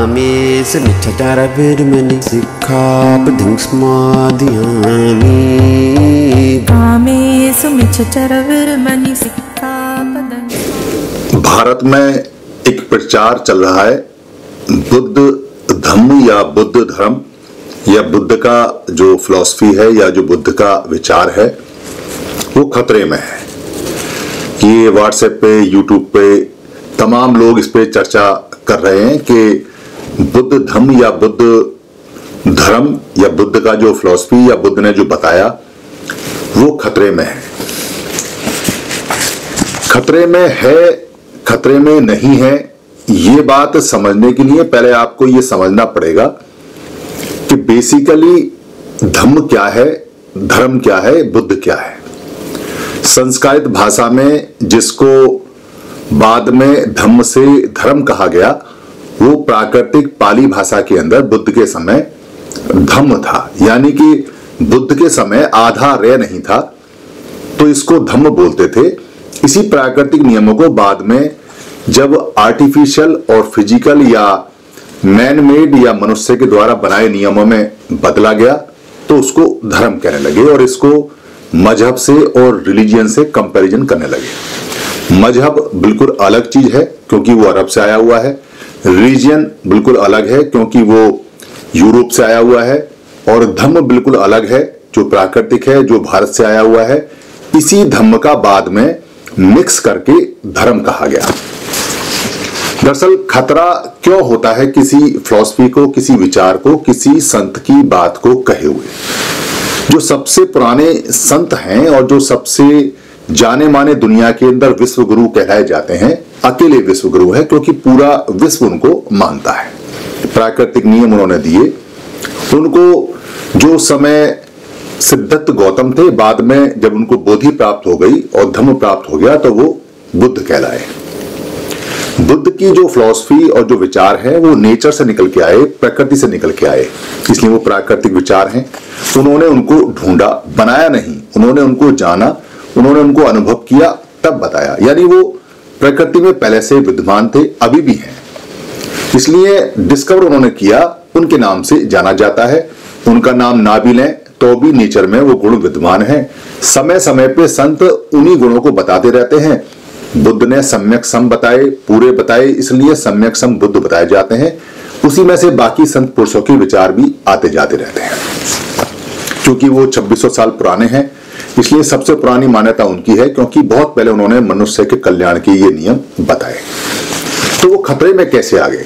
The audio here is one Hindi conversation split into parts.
कामेश मिच्छचारविर्मणि सिक्खापदं स्मादयामि कामेषु मिच्छचरविर्मणि सिक्खापदं भारत में एक प्रचार चल रहा है बुद्ध धम्म या बुद्ध धर्म। या बुद्ध का जो फिलॉसफी है या जो बुद्ध का विचार है वो खतरे में है। ये व्हाट्सएप पे यूट्यूब पे तमाम लोग इस पे चर्चा कर रहे हैं कि बुद्ध धम्म या बुद्ध धर्म या बुद्ध का जो फिलॉसफी या बुद्ध ने जो बताया, वो खतरे में है। खतरे में है, खतरे में नहीं है, ये बात समझने के लिए पहले आपको ये समझना पड़ेगा कि बेसिकली धम्म क्या है, धर्म क्या है, बुद्ध क्या है। संस्कारित भाषा में जिसको बाद में धम्म से धर्म कहा गया वो प्राकृतिक पाली भाषा के अंदर बुद्ध के समय धम्म था। यानी कि बुद्ध के समय आधा रे नहीं था तो इसको धम्म बोलते थे। इसी प्राकृतिक नियमों को बाद में जब आर्टिफिशियल और फ़िज़िकल या मैन मेड या मनुष्य के द्वारा बनाए नियमों में बदला गया तो उसको धर्म कहने लगे और इसको मज़हब से और रिलीजियन से कंपैरिजन करने लगे। मज़हब बिल्कुल अलग चीज़ है, क्योंकि वो अरब से आया हुआ है। रिलीजियन बिल्कुल अलग है क्योंकि वो यूरोप से आया हुआ है और धम्म बिल्कुल अलग है, जो प्राकृतिक है, जो भारत से आया हुआ है। इसी धम्म का बाद में मिक्स करके धर्म कहा गया। दरअसल खतरा क्यों होता है किसी फिलॉसफी को, किसी विचार को, किसी संत की बात को कहे हुए? जो सबसे पुराने संत हैं और जो सबसे जाने माने दुनिया के अंदर विश्व गुरु कहलाए जाते हैं, अकेले विश्व गुरु है, क्योंकि पूरा विश्व उनको मानता है। प्राकृतिक नियम उन्होंने दिए। उनको जो समय सिद्धत्त गौतम थे, बाद में जब उनको बोधि प्राप्त हो गई और धम्म प्राप्त हो गया तो वो बुद्ध कहलाए। बुद्ध की जो फिलॉसफी और जो विचार है, वो नेचर से निकल के आए, प्रकृति से निकल के आए। इसलिए वो प्राकृतिक विचार हैं। उन्होंने उनको ढूंढा, बनाया नहीं। उन्होंने उनको जाना उन्होंने उनको अनुभव किया, तब बताया। यानी वो प्रकृति में पहले से विद्यमान थे, अभी भी हैं। इसलिए डिस्कवर उन्होंने किया, उनके नाम से जाना जाता है। उनका नाम ना भी लें तो भी नेचर में वो गुण विद्वान है। समय समय पे संत उन्हीं गुणों को बताते रहते हैं। बुद्ध ने सम्यक सम बताए, पूरे बताए, इसलिए सम्यक सम बुद्ध बताए जाते हैं। उसी में से बाकी संत पुरुषों के विचार भी आते जाते रहते हैं। क्योंकि वो 2600 साल पुराने हैं इसलिए सबसे पुरानी मान्यता उनकी है, क्योंकि बहुत पहले उन्होंने मनुष्य के कल्याण के ये नियम बताए। तो वो खतरे में कैसे आ गए?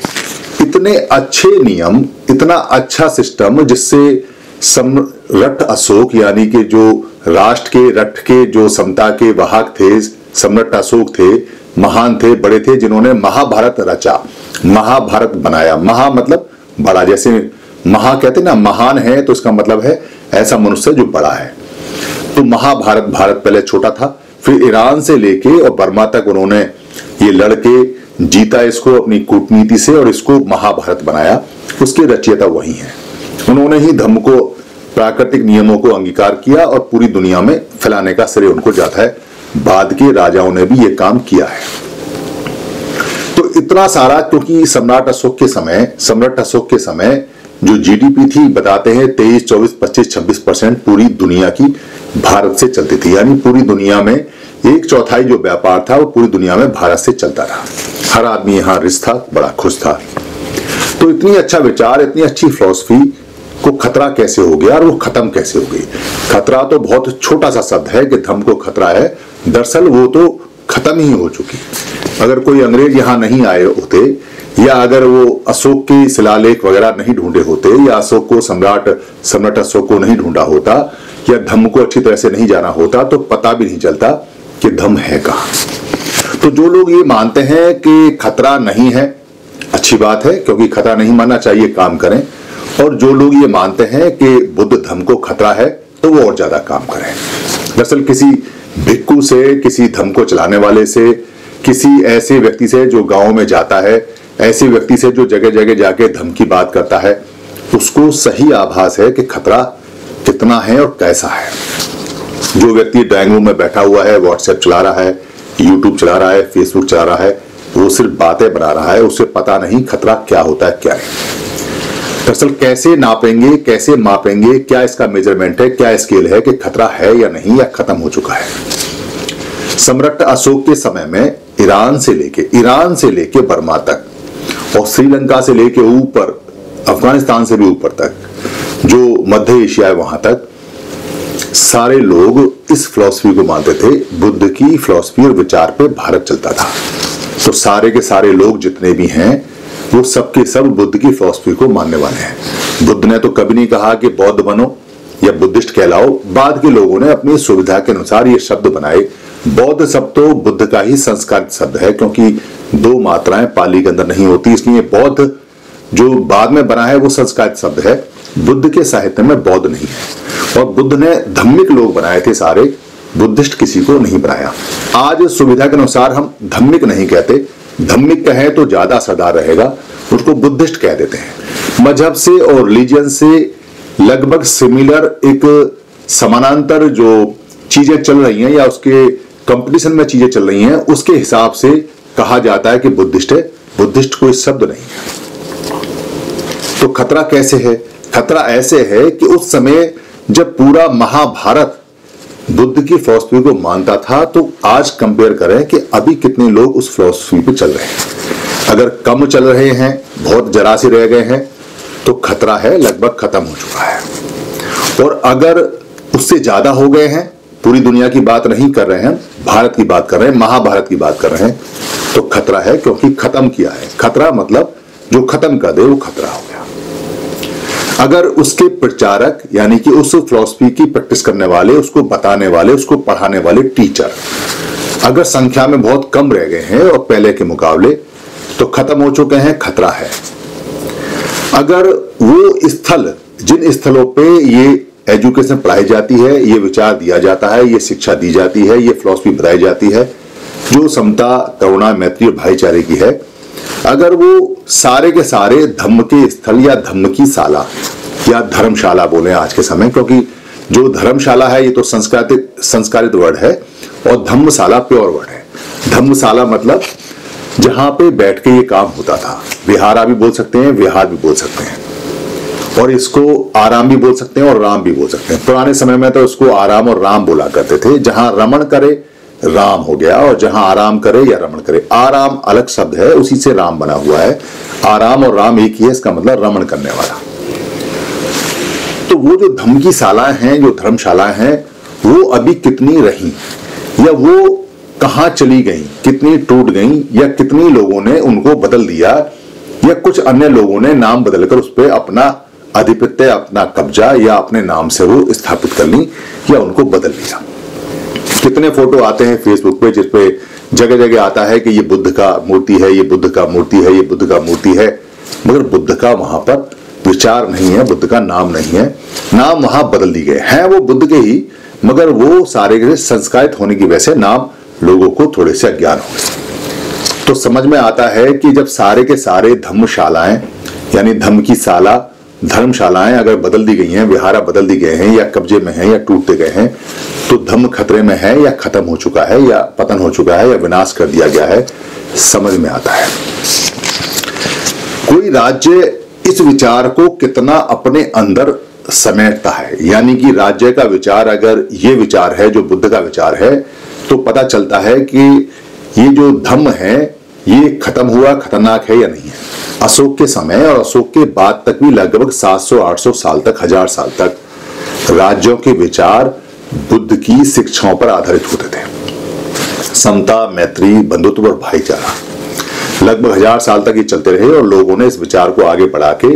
इतने अच्छे नियम, इतना अच्छा सिस्टम जिससे सम्रट अशोक, यानी कि जो राष्ट्र के रट के, जो समता के वाहक थे, सम्राट अशोक थे, महान थे, बड़े थे, जिन्होंने महाभारत रचा, महाभारत बनाया। महा मतलब बड़ा, जैसे महा कहते ना, महान है तो इसका मतलब है ऐसा मनुष्य जो बड़ा है। तो महाभारत भारत पहले छोटा था, फिर ईरान से लेके और बर्मा तक उन्होंने ये लड़के जीता इसको अपनी कूटनीति से और इसको महाभारत बनाया। उसके रचयिता वही हैं। उन्होंने ही धर्म को, प्राकृतिक नियमों को अंगीकार किया और पूरी दुनिया में फैलाने का श्रेय उनको जाता है। बाद के राजाओं ने भी ये काम किया है। तो इतना सारा, क्योंकि सम्राट अशोक के समय, सम्राट अशोक के समय जो जीडीपी थी, बताते हैं तेईस, चौबीस, पच्चीस, छब्बीस परसेंट पूरी दुनिया की भारत से चलती थी। यानी पूरी दुनिया में एक चौथाई जो व्यापार था, वो पूरी दुनिया में भारत से चलता रहा। हर आदमी यहाँ रिस था, बड़ा खुश था। तो इतनी अच्छा विचार, इतनी अच्छी फिलोसफी को खतरा कैसे हो गया और वो खत्म कैसे हो गई? खतरा तो बहुत छोटा सा शब्द है कि धम को खतरा है। दरअसल वो तो खत्म ही हो चुकी। अगर कोई अंग्रेज़ यहाँ नहीं आए होते या अगर वो अशोक के शिलालेख वगैरह नहीं ढूंढे होते, या अशोक को सम्राट सम्राट अशोक को नहीं ढूंढा होता, या धम्म को अच्छी तरह से नहीं जाना होता तो पता भी नहीं चलता कि धम्म है कहा। तो जो लोग ये मानते हैं कि खतरा नहीं है, अच्छी बात है, क्योंकि खतरा नहीं मानना चाहिए, काम करें। और जो लोग ये मानते हैं कि बुद्ध धम्म को खतरा है तो वो और ज़्यादा काम करें। दरअसल किसी भिक्कू से, किसी धर्म को चलाने वाले से, किसी ऐसे व्यक्ति से जो गाँव में जाता है ऐसे व्यक्ति से जो जगह जगह जाके धमकी बात करता है, उसको सही आभास है कि खतरा कितना है और कैसा है। जो व्यक्ति ड्राइंग रूम में बैठा हुआ है, व्हाट्सएप चला रहा है, यूट्यूब चला रहा है, फेसबुक चला रहा है, वो सिर्फ़ बातें बना रहा है, उसे पता नहीं खतरा क्या होता है, क्या नहीं। दरअसल कैसे नापेंगे, कैसे मापेंगे, क्या इसका मेज़रमेंट है, क्या स्केल है कि खतरा है या नहीं या खत्म हो चुका है। सम्राट अशोक के समय में ईरान से लेके, ईरान से लेके बर्मा तक और श्रीलंका से लेके ऊपर, अफ़गानिस्तान से भी ऊपर तक, जो मध्य एशिया है वहाँ तक, सारे लोग इस फिलोसफी को मानते थे, बुद्ध की फिलोसफी और विचार पे भारत चलता था। तो सारे के सारे लोग जितने भी हैं, वो सबके सब बुद्ध की फिलोसफी को मानने वाले हैं। बुद्ध ने तो कभी नहीं कहा कि बौद्ध बनो या बुद्धिस्ट कहलाओ। बाद के लोगों ने अपनी सुविधा के अनुसार ये शब्द बनाए। बौद्ध शब्द तो बुद्ध का ही संस्कार शब्द है, क्योंकि दो मात्राएँ पाली के अंदर नहीं होती, इसलिए बौद्ध जो बाद में बना है, वो संस्कारित शब्द है। बुद्ध के साहित्य में बौद्ध नहीं है। और बुद्ध ने धम्मिक लोग बनाए थे सारे, बुद्धिस्ट किसी को नहीं बनाया। आज सुविधा के अनुसार हम धम्मिक नहीं कहते। धम्मिक कहें तो ज़्यादा असरदार रहेगा, उसको बुद्धिस्ट कह देते हैं। मज़हब से और रिलीजन से लगभग सिमिलर एक समानांतर जो चीज़ें चल रही हैं या उसके कंपटीशन में चीज़ें चल रही हैं, उसके हिसाब से कहा जाता है कि बुद्धिस्ट है बुद्धिस्ट कोई शब्द नहीं है। तो खतरा कैसे है? खतरा ऐसे है कि उस समय जब पूरा महाभारत बुद्ध की फिलोसफी को मानता था तो आज कंपेयर करें कि अभी कितने लोग उस फिलोसफी पे चल रहे हैं। अगर कम चल रहे हैं, बहुत जरा से रह गए हैं तो खतरा है, लगभग खत्म हो चुका है। और अगर उससे ज़्यादा हो गए हैं पूरी दुनिया की बात नहीं कर रहे हैं, भारत की बात कर रहे हैं, महाभारत की बात कर रहे हैं तो खतरा है क्योंकि खत्म किया है। खतरा मतलब जो खत्म कर दे, वो खतरा हो गया। अगर उसके प्रचारक, यानी कि उस फिलोसफी की प्रैक्टिस करने वाले, उसको बताने वाले, उसको पढ़ाने वाले टीचर अगर संख्या में बहुत कम रह गए हैं और पहले के मुकाबले तो खत्म हो चुके हैं, खतरा है। अगर वो स्थल, जिन स्थलों पे ये एजुकेशन पढ़ाई जाती है, ये विचार दिया जाता है, ये शिक्षा दी जाती है, ये फिलोसफी बताई जाती है, जो समता, करुणा, मैत्री और भाईचारे की है। अगर वो सारे के सारे धम्म के स्थल या धम्म की शाला या धर्मशाला बोले आज के समय, क्योंकि जो धर्मशाला है, ये तो संस्कारित संस्कारित वर्ड है, और धम्मशाला प्योर वर्ड है। धम्मशाला मतलब जहाँ पे बैठ के ये काम होता था। विहारा भी बोल सकते हैं, विहार भी बोल सकते हैं। और इसको आराम भी बोल सकते हैं और राम भी बोल सकते हैं। पुराने समय में तो उसको आराम और राम बोला करते थे, जहाँ रमण करे, राम हो गया, और जहाँ आराम करे या रमण करे। आराम अलग शब्द है, उसी से राम बना हुआ है। आराम और राम एक ही है, इसका मतलब रमण करने वाला। तो वो जो धमकी शालाएँ हैं, जो धर्मशालाएँ हैं, वो अभी कितनी रही? या वो कहाँ चली गई? कितनी टूट गई? या कितनी लोगों ने उनको बदल दिया? या कुछ अन्य लोगों ने नाम बदलकर उस पर अपना आधिपत्य अपना कब्जा या अपने नाम से वो स्थापित कर ली या उनको बदल लिया। कितने फ़ोटो आते हैं फेसबुक पे जिसपे जगह जगह आता है कि ये बुद्ध का मूर्ति है, ये बुद्ध का मूर्ति है, ये बुद्ध का मूर्ति है, मगर बुद्ध का वहाँ पर विचार नहीं है, बुद्ध का नाम नहीं है। नाम वहाँ बदल दी गए हैं वो बुद्ध के ही, मगर वो सारे के संस्कारित होने की वजह से नाम लोगों को थोड़े से अज्ञान हो गए। तो समझ में आता है कि जब सारे के सारे धर्मशालाएँ यानी धर्म की शाला धर्मशालाएँ अगर बदल दी गई हैं, विहारा बदल दी गए हैं, या कब्जे में हैं, या टूटते गए हैं तो धम्म खतरे में है या खत्म हो चुका है, या पतन हो चुका है, या विनाश कर दिया गया है, समझ में आता है। कोई राज्य इस विचार को कितना अपने अंदर समेटता है? यानी कि राज्य का विचार अगर ये विचार है, जो बुद्ध का विचार है तो पता चलता है कि ये जो धम्म है ये खत्म हुआ, खतरनाक है या नहीं है? अशोक के समय और अशोक के बाद तक भी लगभग 700-800 साल तक, हज़ार साल तक राज्यों के विचार बुद्ध की शिक्षाओं पर आधारित होते थे। समता, मैत्री, बंधुत्व और भाईचारा। लगभग हज़ार साल तक ये चलते रहे और लोगों ने इस विचार को आगे बढ़ा के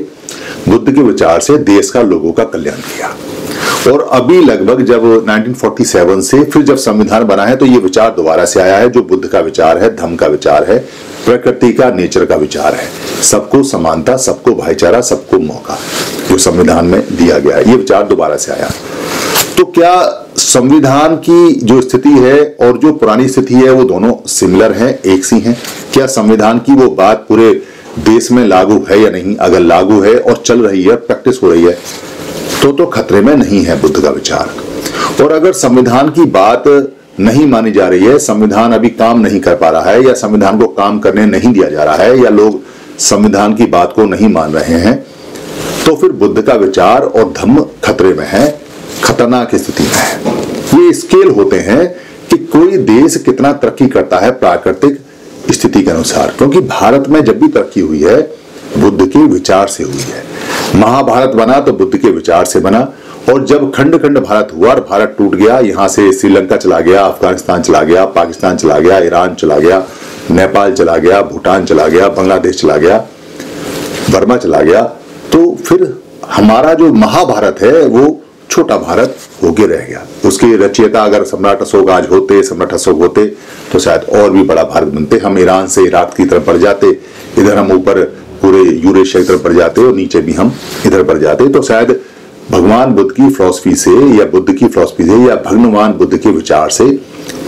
बुद्ध के विचार से देश का लोगों का कल्याण किया। और अभी लगभग जब 1947 से फिर जब संविधान बना है तो ये विचार दोबारा से आया है, जो बुद्ध का विचार है धम का विचार है, प्रकृति का, नेचर का विचार है। सबको समानता, सबको भाईचारा, सबको मौका, जो संविधान में दिया गया है। ये विचार दोबारा से आया। तो क्या संविधान की जो स्थिति है और जो पुरानी स्थिति है, वो दोनों सिमिलर हैं, एक सी हैं? क्या संविधान की वो बात पूरे देश में लागू है या नहीं? अगर लागू है और चल रही है, प्रैक्टिस हो रही है तो तो खतरे में नहीं है बुद्ध का विचार। और अगर संविधान की बात नहीं मानी जा रही है, संविधान अभी काम नहीं कर पा रहा है, या संविधान को काम करने नहीं दिया जा रहा है, या लोग संविधान की बात को नहीं मान रहे हैं तो फिर बुद्ध का विचार और धम्म खतरे में है, खतरनाक स्थिति में है। ये स्केल होते हैं कि कोई देश कितना तरक्की करता है प्राकृतिक स्थिति के अनुसार, क्योंकि भारत में जब भी तरक्की हुई है, बुद्ध के विचार से हुई है। महाभारत बना तो बुद्ध के विचार से बना, और जब खंड खंड भारत हुआ और भारत टूट गया, यहाँ से श्रीलंका चला गया, अफ़गानिस्तान चला गया, पाकिस्तान चला गया, ईरान चला गया, नेपाल चला गया, भूटान चला गया, बांग्लादेश चला गया, बर्मा चला गया तो फिर हमारा जो महाभारत है, वो छोटा भारत होके रह गया। उसकी रचयिता अगर सम्राट अशोक आज होते, सम्राट अशोक होते तो शायद और भी बड़ा भारत बनते। हम ईरान से इराक की तरफ़ बढ़ जाते, इधर हम ऊपर पूरे यूरेशिया की तरफ़ बढ़ जाते और नीचे भी हम इधर बढ़ जाते तो शायद भगवान बुद्ध की फिलोसफी से या बुद्ध की फिलोसफी से या भगवान बुद्ध के विचार से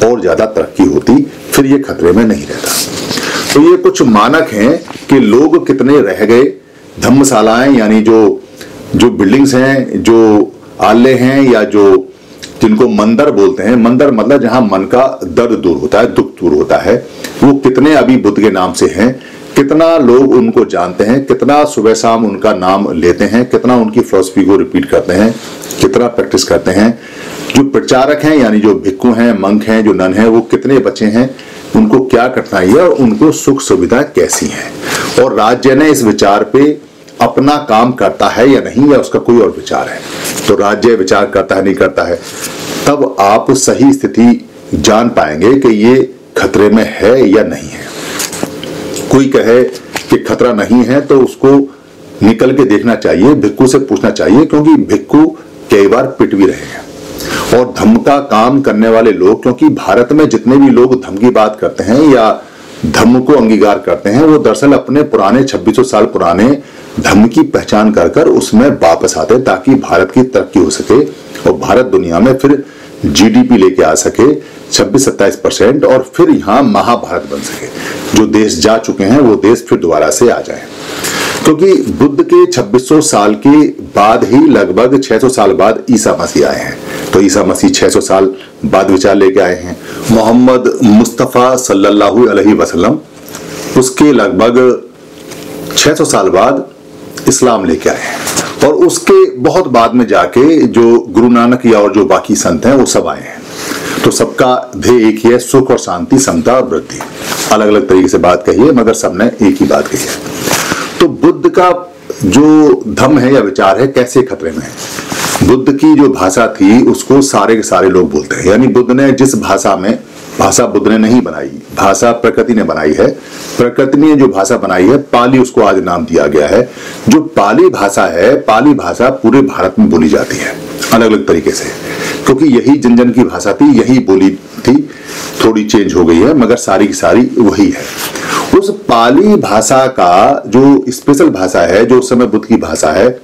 और ज़्यादा तरक्की होती, फिर ये खतरे में नहीं रहता। तो ये कुछ मानक हैं कि लोग कितने रह गए। धर्मशालाएँ यानी जो जो बिल्डिंग्स हैं, जो आले हैं या जो जिनको मंदिर बोलते हैं, मंदिर मतलब जहाँ मन का दर्द दूर होता है, दुख दूर होता है, वो कितने अभी बुद्ध के नाम से हैं कितना लोग उनको जानते हैं, कितना सुबह शाम उनका नाम लेते हैं, कितना उनकी फिलोसफी को रिपीट करते हैं, कितना प्रैक्टिस करते हैं, जो प्रचारक हैं, यानी जो भिक्खु हैं मंक हैं, जो नन हैं, वो कितने बच्चे हैं, उनको क्या कठिनाई है और उनको सुख सुविधा कैसी है? और राज्य ने इस विचार पे अपना काम करता है या नहीं, या उसका कोई और विचार है? तो राज्य विचार करता है, नहीं करता है, तब आप सही स्थिति जान पाएँगे कि ये खतरे में है या नहीं है। कोई कहे कि खतरा नहीं है तो उसको निकल के देखना चाहिए, भिक्खू से पूछना चाहिए, क्योंकि भिक्खू कई बार पिट भी रहे हैं। और धम का काम करने वाले लोग, क्योंकि भारत में जितने भी लोग धम की बात करते हैं या धम्म को अंगीकार करते हैं, वो दरअसल अपने पुराने 2600 साल पुराने धम्म की पहचान कर कर उसमें वापस आते ताकि भारत की तरक्की हो सके और भारत दुनिया में फिर जीडीपी लेके आ सके। 26-27 परसेंट और फिर यहाँ महाभारत बन सके। जो देश जा चुके हैं, वो देश फिर दोबारा से आ जाए। क्योंकि बुद्ध के 2600 साल के बाद ही लगभग 600 साल बाद ईसा मसीह आए हैं। तो ईसा मसीह 600 साल बाद विचार लेके आए हैं। मोहम्मद मुस्तफ़ा सल्लल्लाहु अलैहि वसल्लम, उसके लगभग 600 साल बाद इस्लाम लेके आए हैं। और उसके बहुत बाद में जाके जो गुरु नानक या और जो बाकी संत हैं, वो सब आए हैं। तो सबका ध्येय एक ही है, सुख और शांति, समता और वृद्धि। अलग अलग तरीके से बात कही है, मगर सबने एक ही बात कही है। तो बुद्ध का जो धम है या विचार है, कैसे खतरे में है? बुद्ध की जो भाषा थी, उसको सारे के सारे लोग बोलते हैं। यानी बुद्ध ने जिस भाषा में, भाषा बुद्ध ने नहीं बनाई, भाषा प्रकृति ने बनाई है। प्रकृति ने जो भाषा बनाई है, पाली, उसको आज नाम दिया गया है। जो पाली भाषा है, पाली भाषा पूरे भारत में बोली जाती है अलग अलग तरीके से। क्योंकि यही जन जन की भाषा थी, यही बोली थी, थोड़ी चेंज हो गई है, मगर सारी की सारी वही है। उस पाली भाषा का जो स्पेशल भाषा है, जो समय बुद्ध की भाषा है,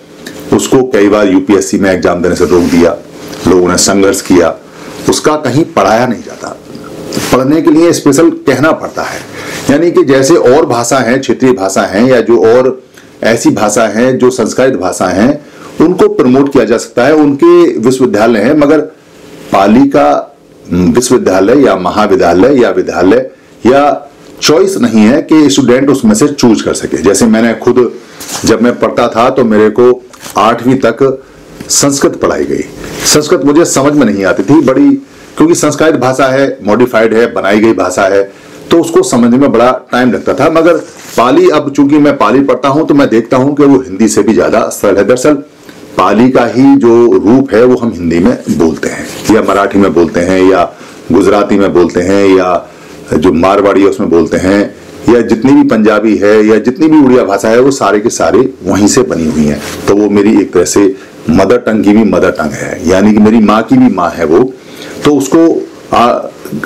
उसको कई बार यूपीएससी में एग्ज़ाम देने से रोक दिया, लोगों ने संघर्ष किया, उसका कहीं पढ़ाया नहीं जाता। पढ़ने के लिए स्पेशल कहना पड़ता है। यानी कि जैसे और भाषा है, क्षेत्रीय भाषा है, या जो और ऐसी भाषा है, जो संस्कृत भाषा है उनको प्रमोट किया जा सकता है। उनके विश्वविद्यालय है, मगर पाली का विश्वविद्यालय या महाविद्यालय या विद्यालय या चॉइस नहीं है कि स्टूडेंट उसमें से चूज़ कर सके। जैसे मैंने खुद जब मैं पढ़ता था तो मेरे को आठवीं तक संस्कृत पढ़ाई गई। संस्कृत मुझे समझ में नहीं आती थी, बड़ी क्योंकि संस्कृत भाषा है मॉडिफाइड है, बनाई गई भाषा है तो उसको समझने में बड़ा टाइम लगता था। मगर पाली, अब चूँकि मैं पाली पढ़ता हूँ तो मैं देखता हूँ कि वो हिंदी से भी ज़्यादा सरल है। दरअसल पाली का ही जो रूप है वो हम हिंदी में बोलते हैं या मराठी में बोलते हैं या गुजराती में बोलते हैं या जो मारवाड़ी है उसमें बोलते हैं या जितनी भी पंजाबी है या जितनी भी उड़िया भाषा है वो सारे के सारे वहीं से बनी हुई हैं। तो वो मेरी एक तरह से मदर टंग की भी मदर टंग है यानी कि मेरी माँ की भी माँ है वो। तो उसको आ,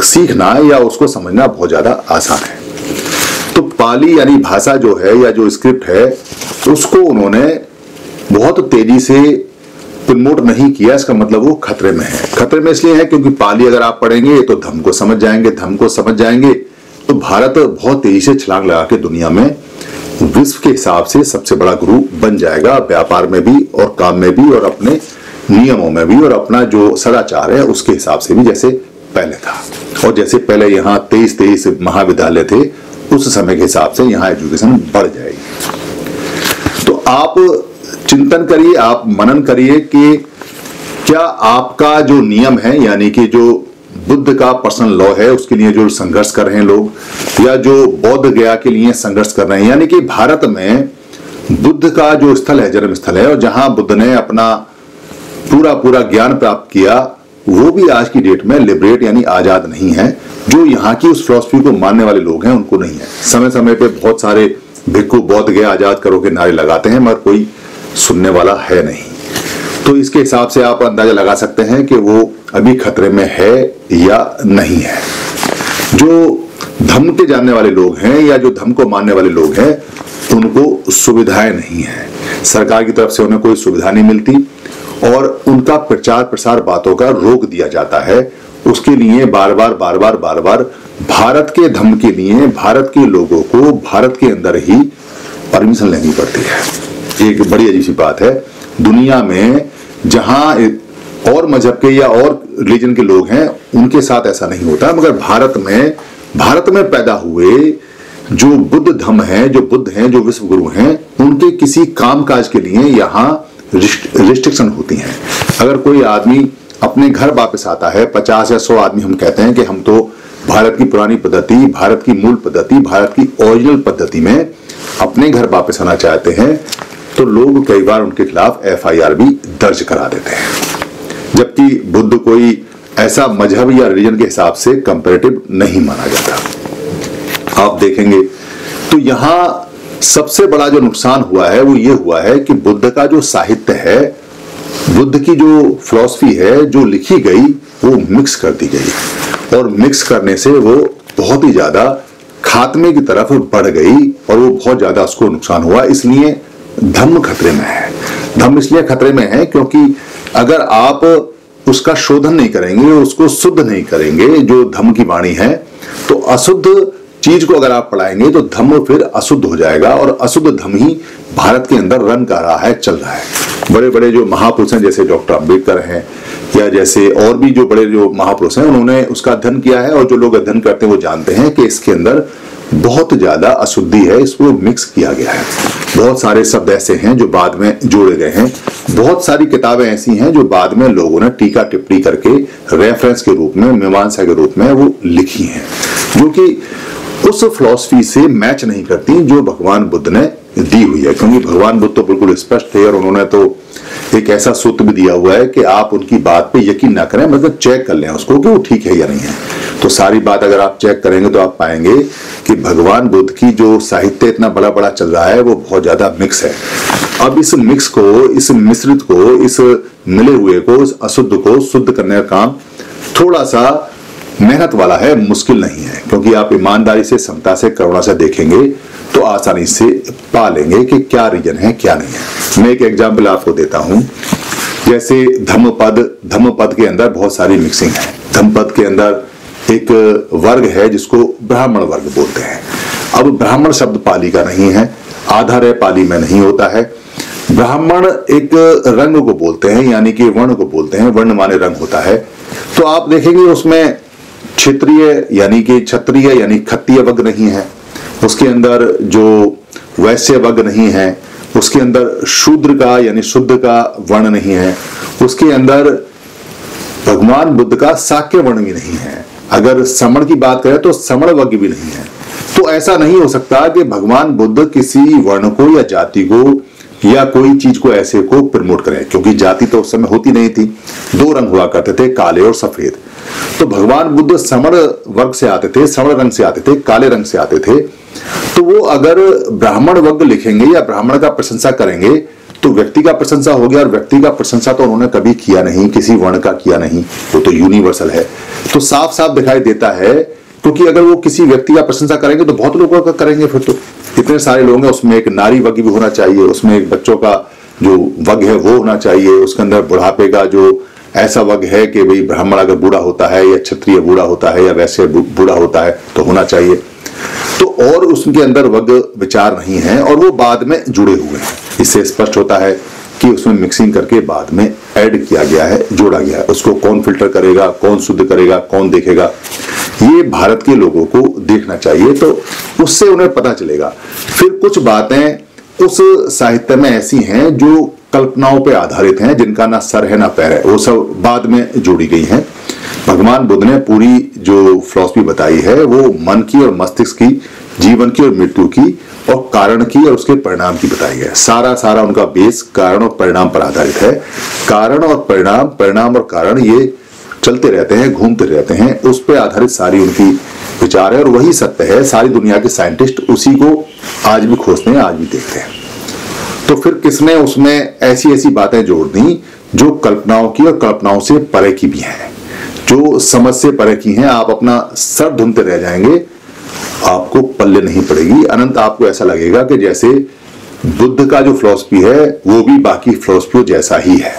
सीखना या उसको समझना बहुत ज़्यादा आसान है। तो पाली यानी भाषा जो है या जो स्क्रिप्ट है उसको उन्होंने बहुत तेज़ी से प्रमोट नहीं किया, इसका मतलब वो खतरे में है। खतरे में इसलिए है क्योंकि पाली अगर आप पढ़ेंगे तो धम को समझ जाएँगे, धम को समझ जाएँगे। तो भारत बहुत तेज़ी से छलांग लगा के दुनिया में विश्व के हिसाब से सबसे बड़ा गुरु बन जाएगा, व्यापार में भी और काम में भी और अपने नियमों में भी और अपना जो सदाचार है, उसके हिसाब से भी जैसे पहले था। और जैसे पहले यहाँ तेईस तेईस महाविद्यालय थे, उस समय के हिसाब से यहाँ एजुकेशन बढ़ जाएगी। तो आप चिंतन करिए, आप मनन करिए कि क्या आपका जो नियम है, यानी कि जो बुद्ध का पर्सनल लॉ है, उसके लिए जो संघर्ष कर रहे हैं लोग, या जो बौद्ध गया के लिए संघर्ष कर रहे हैं, यानी कि भारत में बुद्ध का जो स्थल है, जन्म स्थल है, और जहाँ बुद्ध ने अपना पूरा पूरा ज्ञान प्राप्त किया, वो भी आज की डेट में लिबरेट, यानी आज़ाद नहीं है, जो यहाँ की उस फिलोसफी को मानने वाले लोग हैं, उनको नहीं है। समय समय पे बहुत सारे भिक्खु बौद्ध गए आज़ाद करो के नारे लगाते हैं, मगर कोई सुनने वाला है नहीं। तो इसके हिसाब से आप अंदाज़ा लगा सकते हैं कि वो अभी खतरे में है या नहीं है। जो धर्म के जानने वाले लोग हैं या जो धर्म को मानने वाले लोग हैं, उनको सुविधाएँ नहीं है। सरकार की तरफ़ से उन्हें कोई सुविधा नहीं मिलती और उनका प्रचार प्रसार बातों का रोक दिया जाता है। उसके लिए बार बार बार बार बार बार भारत के धर्म के लिए, भारत के लोगों को भारत के अंदर ही परमिशन लेनी पड़ती है। एक बड़ी अजीब सी बात है। दुनिया में जहाँ और मज़हब के या और रिलीजन के लोग हैं, उनके साथ ऐसा नहीं होता। मगर भारत में भारत में पैदा हुए जो बुद्ध धर्म है, जो बुद्ध हैं, जो विश्व गुरु हैं, उनके किसी काम काज के लिए यहाँ रिस्ट्रिक्शन होती हैं। अगर कोई आदमी अपने घर वापस आता है, पचास या सौ आदमी हम कहते हैं कि हम तो भारत की पुरानी पद्धति, भारत की मूल पद्धति, भारत की ओरिजिनल पद्धति में अपने घर वापस आना चाहते हैं तो लोग कई बार उनके खिलाफ एफआईआर भी दर्ज करा देते हैं। जबकि बुद्ध कोई ऐसा मज़हब या रिलीजन के हिसाब से कंपेरेटिव नहीं माना जाता। आप देखेंगे तो यहाँ सबसे बड़ा जो नुकसान हुआ है, वो ये हुआ है कि बुद्ध का जो साहित्य है, बुद्ध की जो फिलॉसफी है, जो लिखी गई, वो मिक्स कर दी गई। और मिक्स करने से वो बहुत ही ज़्यादा खात्मे की तरफ़ बढ़ गई और वो बहुत ज़्यादा उसको नुकसान हुआ। इसलिए धम्म खतरे में है। धम्म इसलिए खतरे में है क्योंकि अगर आप उसका शोधन नहीं करेंगे, उसको शुद्ध नहीं करेंगे, जो धम्म की वाणी है तो अशुद्ध चीज़ को अगर आप पढ़ाएँगे तो धम्म फिर अशुद्ध हो जाएगा और अशुद्ध धम्म ही भारत के अंदर रन कर रहा है, चल रहा है। बड़े बड़े जो महापुरुष हैं, जैसे डॉक्टर अंबेडकर हैं, या जैसे और भी जो बड़े जो महापुरुष हैं, उन्होंने उसका अध्ययन किया है और जो लोग अध्ययन करते हैं, वो जानते हैं कि इसके अंदर बहुत ज़्यादा अशुद्धि है, इसको मिक्स किया गया है। बहुत सारे शब्द ऐसे हैं जो बाद में जोड़े गए हैं। बहुत सारी किताबें ऐसी हैं जो बाद में लोगों ने टीका टिप्पणी करके रेफरेंस के रूप में, मीमांसा के रूप में वो लिखी हैं। जो कि उस फिलॉसफी से मैच नहीं करती जो भगवान बुद्ध ने दी हुई है। क्योंकि भगवान बुद्ध तो बिल्कुल स्पष्ट थे और उन्होंने तो एक ऐसा सूत्र भी दिया हुआ है कि आप उनकी बात पे यकीन ना करें मतलब चेक कर लें उसको कि वो ठीक है या नहीं है। तो सारी बात अगर आप चेक करेंगे तो आप पाएँगे कि भगवान बुद्ध की जो साहित्य इतना बड़ा बड़ा चल रहा है, वो बहुत ज़्यादा मिक्स है। अब इस मिक्स को, इस मिश्रित को, इस मिले हुए को, इस अशुद्ध को शुद्ध करने का काम थोड़ा सा मेहनत वाला है, मुश्किल नहीं है। क्योंकि आप ईमानदारी से, समता से, करुणा से देखेंगे तो आसानी से पा लेंगे कि क्या रीजन है, क्या नहीं है। मैं एक एग्ज़ाम्पल आपको देता हूँ। जैसे धम्मपद धम्मपद के अंदर बहुत सारी मिक्सिंग है। धम्मपद के अंदर एक वर्ग है, जिसको ब्राह्मण वर्ग बोलते हैं। अब ब्राह्मण शब्द पाली का नहीं है आधार है पाली में नहीं होता है। ब्राह्मण एक रंग को बोलते हैं, यानी कि वर्ण को बोलते हैं। वर्ण माने रंग होता है। तो आप देखेंगे उसमें क्षेत्रीय यानी कि क्षत्रिय यानी खत्तीय वर्ग नहीं है, उसके अंदर जो वैश्य वर्ग नहीं है, उसके अंदर शूद्र का यानी शुद्ध का वर्ण नहीं है, उसके अंदर भगवान बुद्ध का साक्य वर्ण भी नहीं है। अगर समण की बात करें तो समण वर्ग भी नहीं है। तो ऐसा नहीं हो सकता कि भगवान बुद्ध किसी वर्ण को या जाति को या कोई चीज़ को ऐसे को प्रमोट करें, क्योंकि जाति तो उस समय होती नहीं थी। दो रंग हुआ करते थे, काले और सफ़ेद। तो भगवान बुद्ध समण वर्ग से आते थे समण रंग से आते थे, काले रंग से आते थे। तो वो अगर ब्राह्मण वर्ग लिखेंगे या ब्राह्मण का प्रशंसा करेंगे तो व्यक्ति का प्रशंसा हो गया और व्यक्ति का प्रशंसा तो उन्होंने कभी किया नहीं, किसी वर्ण का किया नहीं। वो तो यूनिवर्सल है। तो साफ़ साफ़ दिखाई देता है, क्योंकि अगर वो किसी व्यक्ति का प्रशंसा करेंगे तो बहुत लोगों का करेंगे फिर तो। इतने सारे लोग हैं, उसमें एक नारी वर्ग भी होना चाहिए, उसमें एक बच्चों का जो वग है, वो होना चाहिए, उसके अंदर बुढ़ापे का जो ऐसा वग है कि भाई ब्राह्मण अगर बूढ़ा होता है या क्षत्रिय बूढ़ा होता है या वैसे बूढ़ा होता है तो होना चाहिए। तो और उसके अंदर वग विचार नहीं है और वो बाद में जुड़े हुए हैं। इससे स्पष्ट होता है कि उसमें मिक्सिंग करके बाद में ऐड किया गया है, जोड़ा गया है। उसको कौन फ़िल्टर करेगा, कौन शुद्ध करेगा, कौन देखेगा, ये भारत के लोगों को देखना चाहिए। तो उससे उन्हें पता चलेगा। फिर कुछ बातें उस साहित्य में ऐसी हैं जो कल्पनाओं पे आधारित हैं, जिनका ना सर है ना पैर है। वो सब बाद में जोड़ी गई हैं। भगवान बुद्ध ने पूरी जो फिलोसफी बताई है, वो मन की और मस्तिष्क की, जीवन की और मृत्यु की, और कारण की और उसके परिणाम की बताई है। सारा सारा उनका बेस कारण और परिणाम पर आधारित है। कारण और परिणाम परिणाम और कारण ये चलते रहते हैं, घूमते रहते हैं। उस पर आधारित सारी उनकी विचार है और वही सत्य है। सारी दुनिया के साइंटिस्ट उसी को आज भी खोजते हैं, आज भी देखते हैं। तो फिर किसने उसमें ऐसी ऐसी बातें जोड़ दी जो कल्पनाओं की और कल्पनाओं से परे की भी हैं? जो समझ से परे की हैं, आप अपना सर ढूंढते रह जाएँगे, आपको पल्ले नहीं पड़ेगी। अनंत, आपको ऐसा लगेगा कि जैसे बुद्ध का जो फिलोसफी है, वो भी बाकी फिलोसफियों जैसा ही है।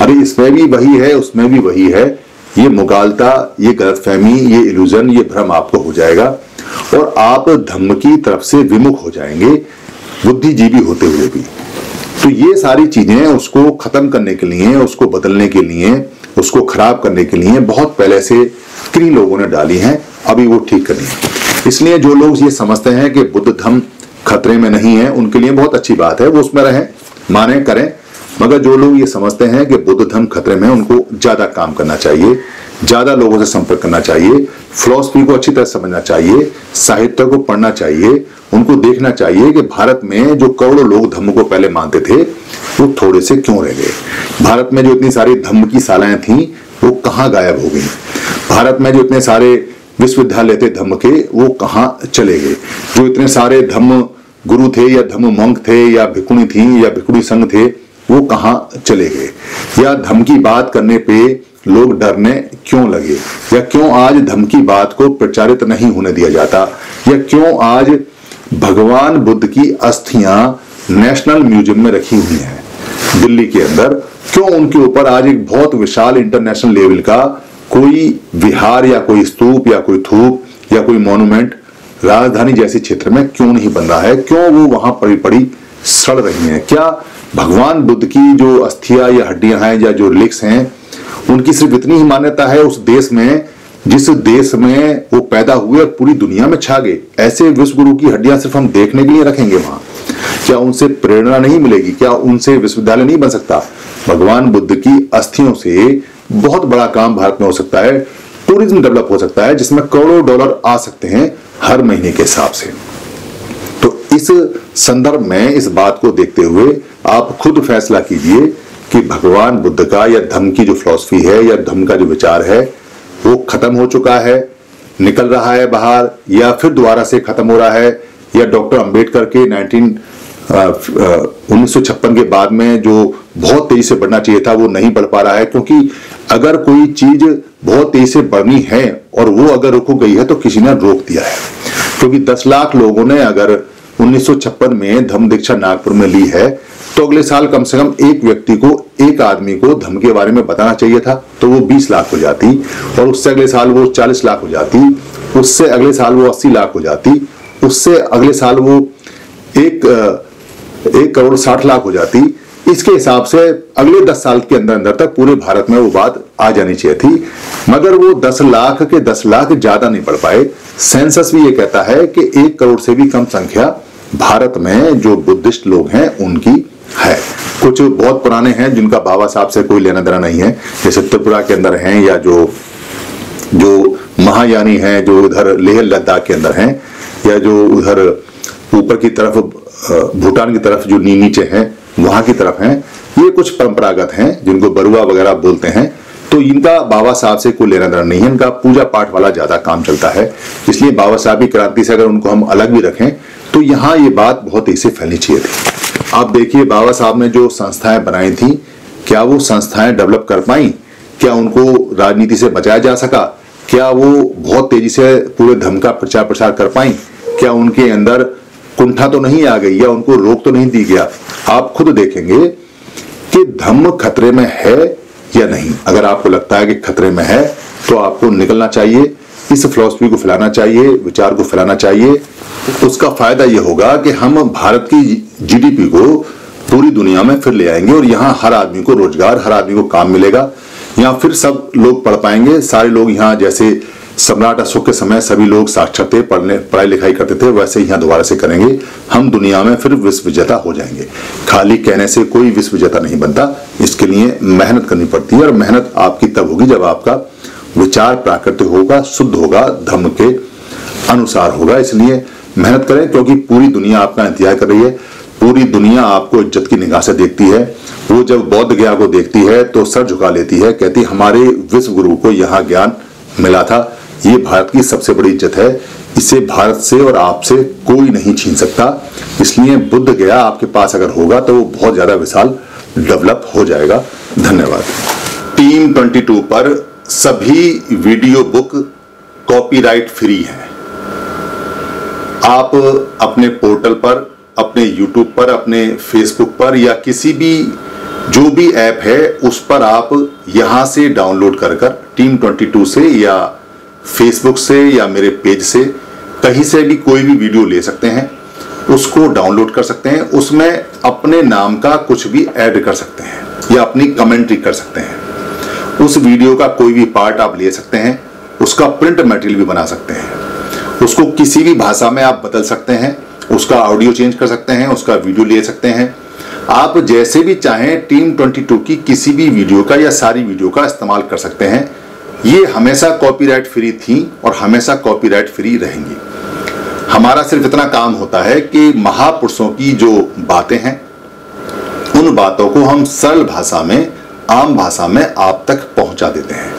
अरे, इसमें भी वही है, उसमें भी वही है। ये मुगालता, ये गलतफहमी, ये इल्यूजन ये भ्रम आपको हो जाएगा और आप धम्म की तरफ़ से विमुख हो जाएँगे, बुद्धिजीवी होते हुए भी। तो ये सारी चीज़ें उसको खत्म करने के लिए, उसको बदलने के लिए, उसको खराब करने के लिए बहुत पहले से किन्हीं लोगों ने डाली हैं, अभी वो ठीक करनी है। इसलिए जो लोग ये समझते हैं कि बुद्ध धर्म खतरे में नहीं है, उनके लिए बहुत अच्छी बात है, वो उसमें रहें, माने, करें। मगर जो लोग ये समझते हैं कि बुद्ध धर्म खतरे में उनको ज़्यादा काम करना चाहिए, ज़्यादा लोगों से संपर्क करना चाहिए फिलोसफी को अच्छी तरह समझना चाहिए, साहित्य को पढ़ना चाहिए, उनको देखना चाहिए कि भारत में जो करोड़ों लोग धर्म को पहले मानते थे, वो थोड़े से क्यों रह गए? भारत में जो इतनी सारी धर्म की शालाएँ थी, वो कहाँ गायब हो गई? भारत में जो इतने सारे विश्वविद्यालय थे धर्म के, वो कहाँ चले गए? जो इतने सारे धर्म गुरु थे या धम्म मंग थे या भिकुणी थी या भिकुणी संघ थे वो कहाँ चले गए? या धमकी बात करने पे लोग डरने क्यों लगे? या क्यों आज धमकी बात को प्रचारित नहीं होने दिया जाता? या क्यों आज भगवान बुद्ध की अस्थियाँ नेशनल म्यूज़ियम में रखी हुई हैं? दिल्ली के अंदर, क्यों उनके ऊपर आज एक बहुत विशाल इंटरनेशनल लेवल का कोई विहार या कोई स्तूप या कोई थूप या कोई मॉन्यूमेंट राजधानी जैसे क्षेत्र में क्यों नहीं बन रहा है? क्यों वो वहाँ पड़ी पड़ी सड़ रही हैं? क्या भगवान बुद्ध की जो अस्थियाँ या हड्डियाँ हैं या जो रिलिक्स हैं, उनकी सिर्फ़ इतनी ही मान्यता है उस देश में, जिस देश में वो पैदा हुए और पूरी दुनिया में छा गए। ऐसे विश्व गुरु की हड्डियाँ सिर्फ़ हम देखने के लिए रखेंगे वहाँ। क्या उनसे प्रेरणा नहीं मिलेगी? क्या उनसे विश्वविद्यालय नहीं बन सकता? भगवान बुद्ध की अस्थियों से बहुत बड़ा काम भारत में हो सकता है, टूरिज़्म डेवलप हो सकता है, जिसमें करोड़ों डॉलर आ सकते हैं हर महीने के हिसाब से। तो इस संदर्भ में, इस बात को देखते हुए आप खुद फैसला कीजिए कि भगवान बुद्ध का या धर्म की जो फिलॉसफी है या धर्म का जो विचार है, वो खत्म हो चुका है, निकल रहा है बाहर, या फिर दोबारा से खत्म हो रहा है, या डॉक्टर अंबेडकर के 19 उन्नीस के बाद में जो बहुत तेज़ी से बढ़ना चाहिए था, वो नहीं बढ़ पा रहा है, क्योंकि अगर कोई चीज़ बहुत तेज़ी से बढ़नी है और वो अगर रुक गई है तो किसी ने रोक दिया है। क्योंकि 10 लाख लोगों ने अगर उन्नीस सौ छप्पन में धम दीक्षा नागपुर में ली है तो अगले साल कम से कम एक व्यक्ति को, एक आदमी को धम के बारे में बताना चाहिए था तो वो 20 लाख हो जाती, और उससे अगले साल वो 40 लाख हो जाती, उससे अगले साल वो 80 लाख हो जाती, उससे अगले साल वो एक एक करोड़ साठ लाख हो जाती। इसके हिसाब से अगले दस साल के अंदर अंदर तक पूरे भारत में वो बात आ जानी चाहिए थी, मगर वो दस लाख के दस लाख ज़्यादा नहीं बढ़ पाए। सेंसस भी ये कहता है कि एक करोड़ से भी कम संख्या भारत में जो बुद्धिस्ट लोग हैं, उनकी है। कुछ बहुत पुराने हैं जिनका बाबा साहब से कोई लेना देना नहीं है। जैसे त्रिपुरा के अंदर हैं या जो जो महायानी हैं, जो उधर लेह लद्दाख के अंदर हैं, या जो उधर ऊपर की तरफ़ भूटान की तरफ़ जो नी, नीचे हैं, वहाँ की तरफ़ हैं। ये कुछ परंपरागत हैं जिनको बरुआ वगैरह बोलते हैं। तो इनका बाबा साहब से कोई लेना देना नहीं है। इनका पूजा पाठ वाला ज़्यादा काम चलता है। इसलिए बाबा साहब की क्रांति से अगर उनको हम अलग भी रखें तो यहाँ ये बात बहुत तेज़ी से फैलनी चाहिए थी। आप देखिए बाबा साहब ने जो संस्थाएँ बनाई थी, क्या वो संस्थाएँ डेवलप कर पाई? क्या उनको राजनीति से बचाया जा सका? क्या वो बहुत तेज़ी से पूरे धर्म का प्रचार प्रसार कर पाई? क्या उनके अंदर कुंठा तो नहीं आ गई या उनको रोक तो नहीं दी गया? आप खुद देखेंगे कि धम्म खतरे में है या नहीं। अगर आपको लगता है कि खतरे में है तो आपको निकलना चाहिए, इस फिलोसफी को फैलाना चाहिए, विचार को फैलाना चाहिए। उसका फ़ायदा यह होगा कि हम भारत की जीडीपी को पूरी दुनिया में फिर ले आएँगे और यहाँ हर आदमी को रोज़गार, हर आदमी को काम मिलेगा। यहाँ फिर सब लोग पढ़ पाएँगे। सारे लोग यहाँ जैसे सम्राट अशोक के समय सभी लोग साक्षर थे पढ़ने पढ़ाई लिखाई करते थे, वैसे यहाँ दोबारा से करेंगे। हम दुनिया में फिर विश्व विजेता हो जाएँगे। खाली कहने से कोई विश्व विजेता नहीं बनता। इसके लिए मेहनत करनी पड़ती है और मेहनत आपकी तब होगी जब आपका विचार प्राकृतिक होगा, शुद्ध होगा, धर्म के अनुसार होगा। इसलिए मेहनत करें क्योंकि पूरी दुनिया आपका इंतज़ार कर रही है। पूरी दुनिया आपको इज़्ज़त की निगाह से देखती है। वो जब बौद्ध ज्ञान को देखती है तो सर झुका लेती है, कहती, हमारे विश्व गुरु को यहाँ ज्ञान मिला था। ये भारत की सबसे बड़ी इज़्ज़त है। इसे भारत से और आपसे कोई नहीं छीन सकता। इसलिए बुद्ध गया आपके पास अगर होगा तो वो बहुत ज़्यादा विशाल डेवलप हो जाएगा। धन्यवाद। टीम 22 पर सभी वीडियो बुक कॉपीराइट फ्री हैं। आप अपने पोर्टल पर अपने यूट्यूब पर, अपने फेसबुक पर या किसी भी, जो भी ऐप है, उस पर आप यहाँ से डाउनलोड कर कर टीम 22 से या फेसबुक से या मेरे पेज से कहीं से भी कोई भी वीडियो ले सकते हैं, उसको डाउनलोड कर सकते हैं, उसमें अपने नाम का कुछ भी ऐड कर सकते हैं या अपनी कमेंट्री कर सकते हैं। उस वीडियो का कोई भी पार्ट आप ले सकते हैं, उसका प्रिंट मटेरियल भी बना सकते हैं। उसको किसी भी भाषा में आप बदल सकते हैं उसका ऑडियो चेंज कर सकते हैं, उसका वीडियो ले सकते हैं। आप जैसे भी चाहें टीम 22 की किसी भी वीडियो का या सारी वीडियो का इस्तेमाल कर सकते हैं। ये हमेशा कॉपीराइट फ्री थी और हमेशा कॉपीराइट फ्री रहेंगी। हमारा सिर्फ़ इतना काम होता है कि महापुरुषों की जो बातें हैं, उन बातों को हम सरल भाषा में, आम भाषा में आप तक पहुँचा देते हैं।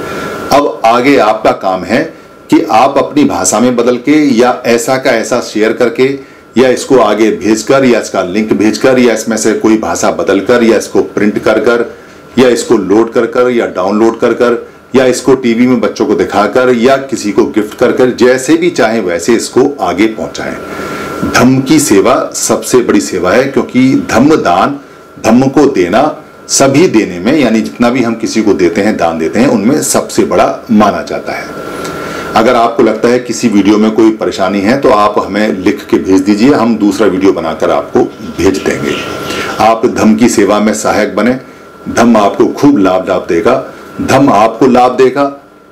अब आगे आपका काम है कि आप अपनी भाषा में बदल के या ऐसा का ऐसा शेयर करके या इसको आगे भेजकर, या इसका लिंक भेजकर, या इसमें से कोई भाषा बदलकर, या इसको प्रिंट कर कर या इसको लोड कर कर या डाउनलोड कर कर या इसको टीवी में बच्चों को दिखाकर, या किसी को गिफ्ट कर कर जैसे भी चाहे वैसे इसको आगे पहुंचाएँ। धम्म की सेवा सबसे बड़ी सेवा है, क्योंकि धम्म दान, धम्म को देना, सभी देने में, यानी जितना भी हम किसी को देते हैं, दान देते हैं, उनमें सबसे बड़ा माना जाता है। अगर आपको लगता है किसी वीडियो में कोई परेशानी है तो आप हमें लिख के भेज दीजिए, हम दूसरा वीडियो बनाकर आपको भेज देंगे। आप धम की सेवा में सहायक बने। धम आपको खूब लाभ लाभ देगा। धम आपको लाभ देगा।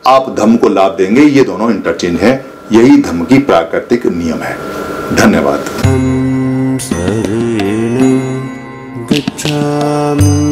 आप धम को लाभ देंगे। ये दोनों इंटरचेंज है। यही धम की प्राकृतिक नियम है। धन्यवाद। गच्छामि।